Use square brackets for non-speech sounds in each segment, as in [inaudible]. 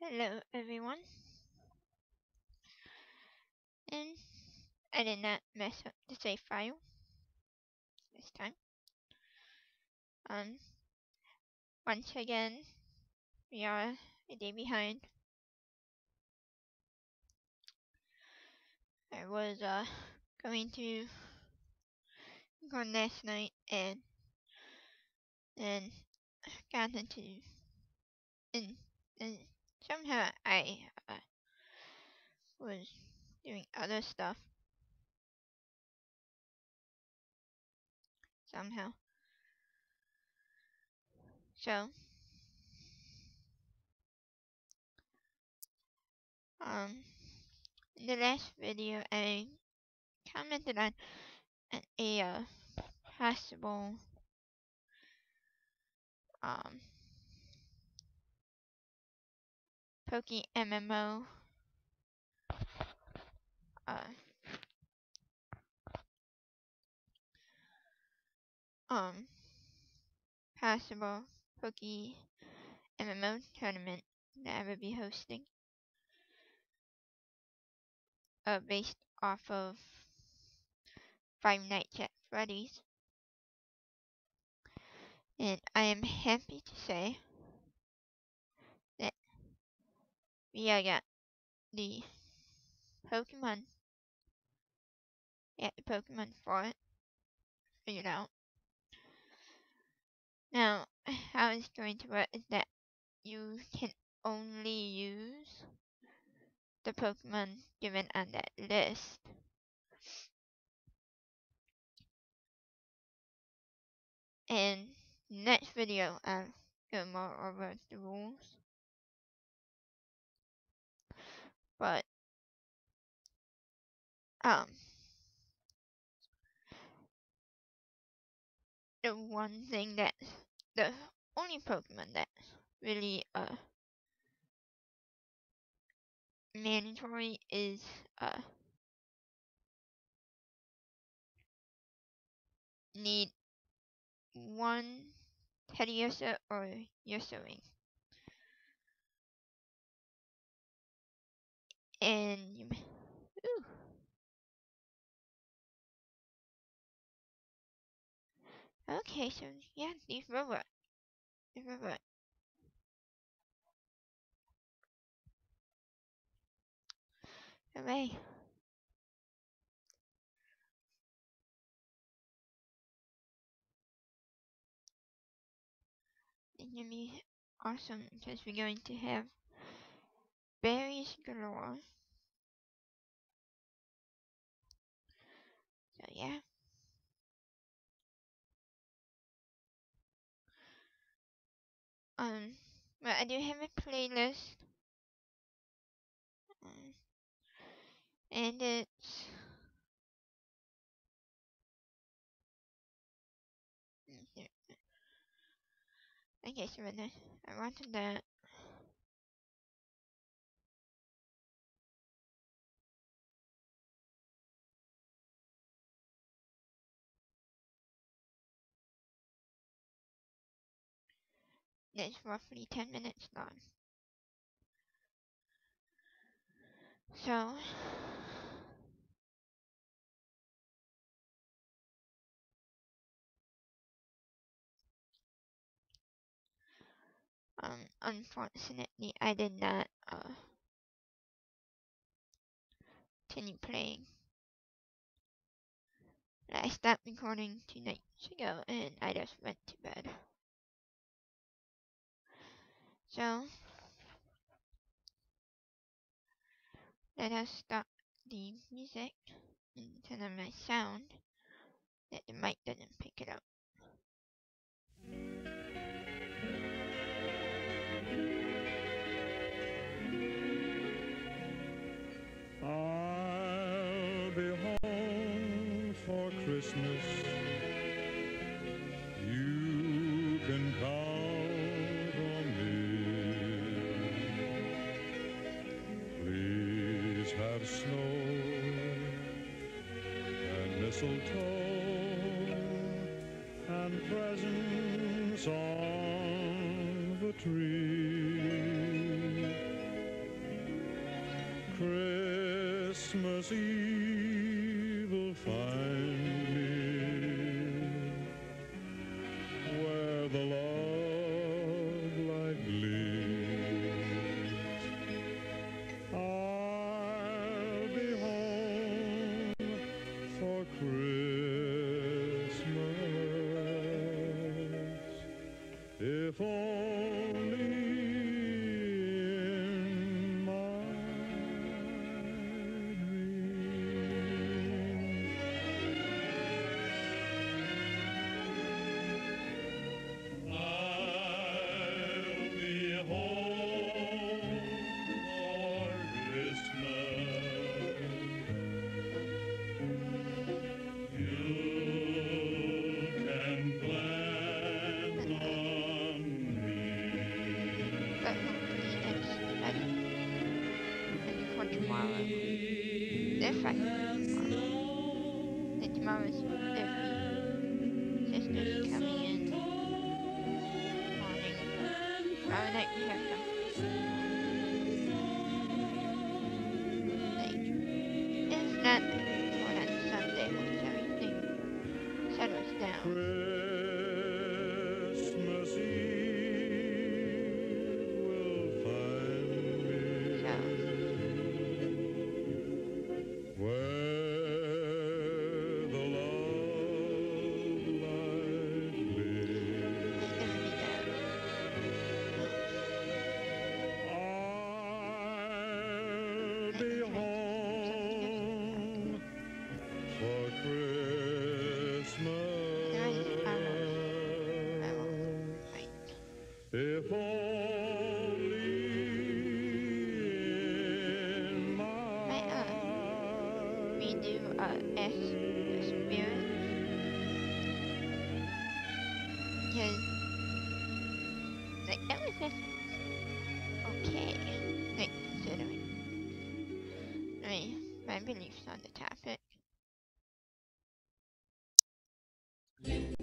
Hello, everyone. And I did not mess up the save file this time. Um, once again, we are a day behind. I was uh going to go last night and then got into and, and somehow I uh, was doing other stuff somehow. So um in the last video I commented on a uh, possible um Poke MMO uh um possible Poke MMO tournament that I would be hosting. Uh based off of Five Nights at Freddy's. And I am happy to say that uh, got the Pokemon yeah, the Pokemon for it figured out. Now, [sighs] how it's going to work is that you can only use the Pokemon given on that list. And next video, I'll go more over the rules. But, um, the one thing that, the only Pokemon that really, uh, mandatory is, uh, need one Teddiursa or Ursaring. And you, ooh. Okay, so yeah, the robot, the robot. Hooray. It's gonna be awesome because we're going to have berries galore. So yeah. Um, but I do have a playlist. Um, and it's Okay, so I wanted that. It's roughly 10 minutes long. So, um, unfortunately, I did not, uh, continue playing. I stopped recording two nights ago and I just went to bed. So, let us stop the music and turn on my sound that the mic doesn't pick it up. I'll be home for Christmas. Mistletoe and presents on the tree. Christmas Eve Tomorrow night. We be home beliefs on the topic.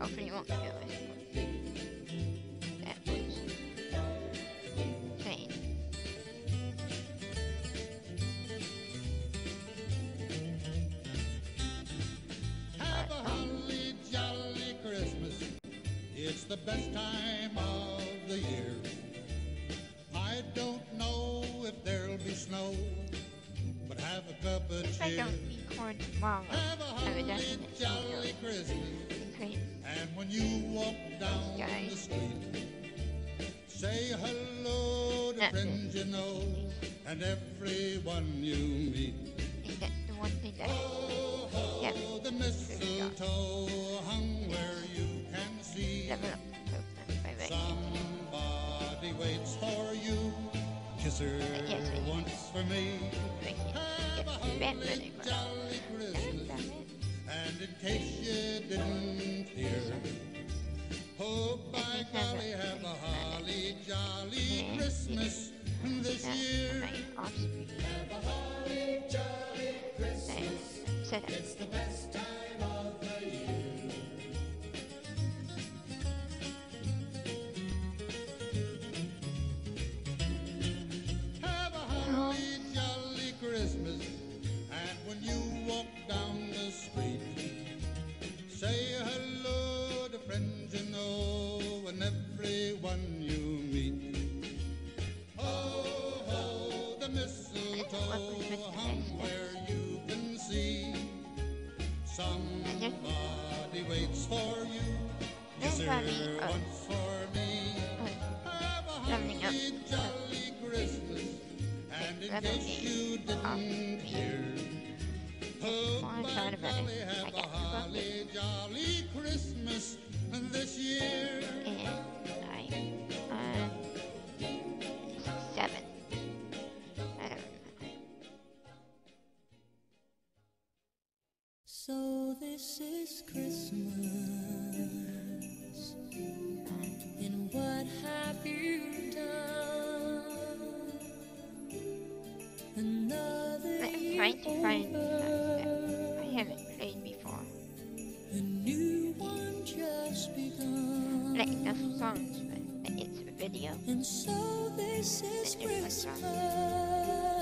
Hopefully you won't feel it. It's the best time of the year. I don't know if there'll be snow, but have a cup of If I don't record tomorrow, Have a I would definitely jolly Christmas. And when you walk down Guys. the street, say hello to That's it. friends you know and everyone you meet. think that's the one thing that Oh, ho, Yep. Oh, the mistletoe hung where you can see. developed the program by Becky. Somebody waits for you. Yes, once for me. Have a gets the bed ready holly for jolly Christmas. That's it. And in case you didn't hear, oh by golly, have a holly jolly. Christmas this year. my offspring. There. Sit up. the best time of the And so this is It is Christmas. Christmas.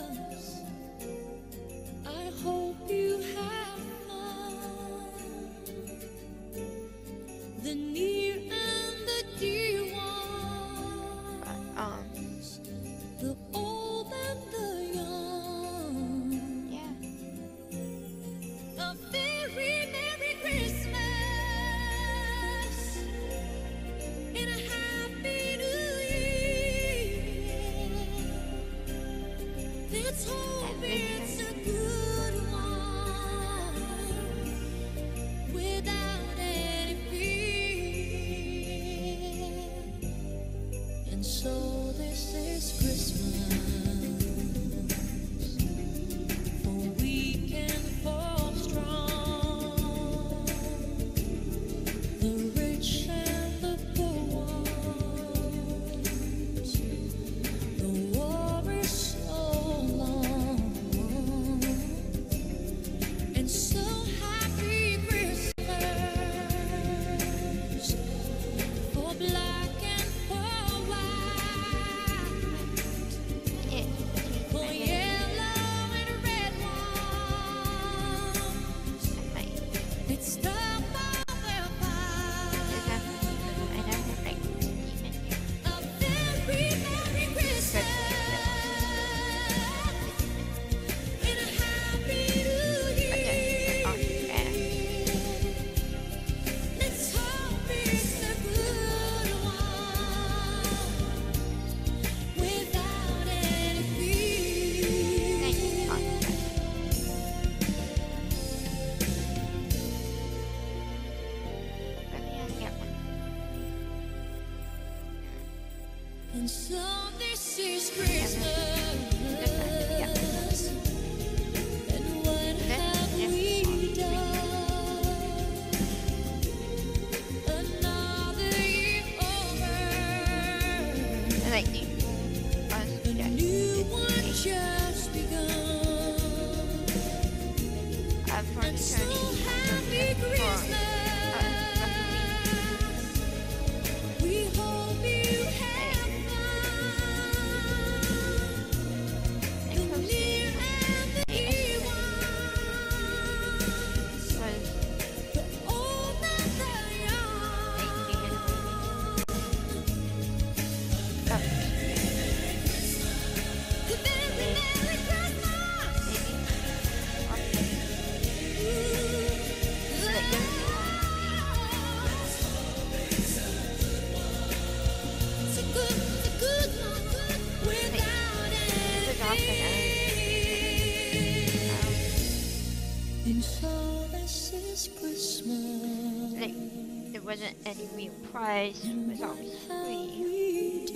Wasn't any real prize. Always free.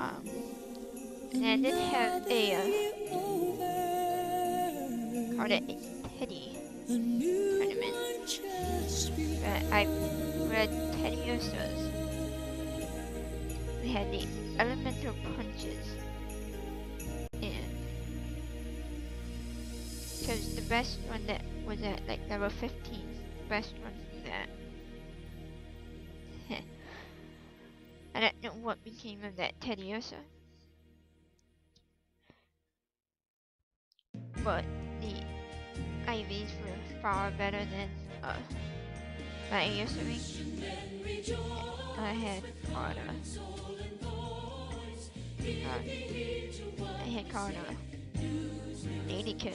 Um, and I did have a uh, called it a new tournament. But I read Teddiursas. We had the elemental punches. And chose the best one that was at like level 15. Best one that. I don't know what became of that Teddiursa. But the IVs were far better than uh, my Yosuri. I had called uh, uh, I had called uh, Lady Killer.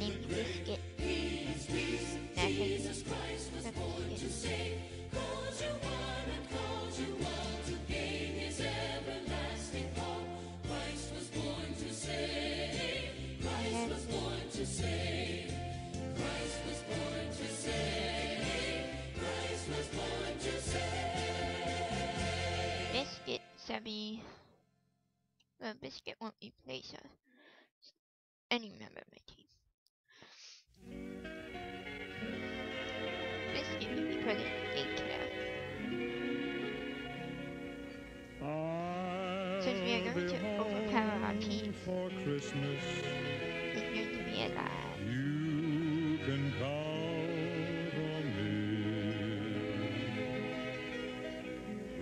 Name biscuit. Jesus Biscuit, Sebby. The biscuit won't replace us. Any member may.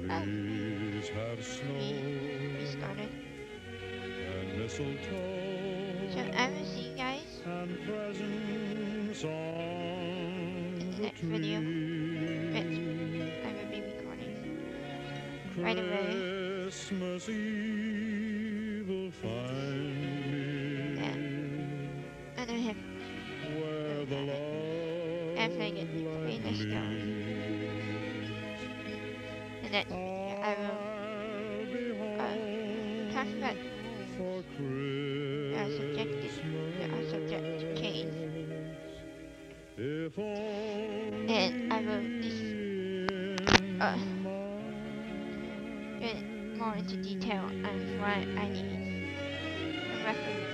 Please have snow We started. and mistletoe So I will see you guys and presents on in the next video. Tree. I will be recording. right away. Christmas Eve will find me And I have where the love After I get the light famous stone. Video. I will uh, talk about uh, are subject to change. And I will dis- uh, get more into detail on why I need a reference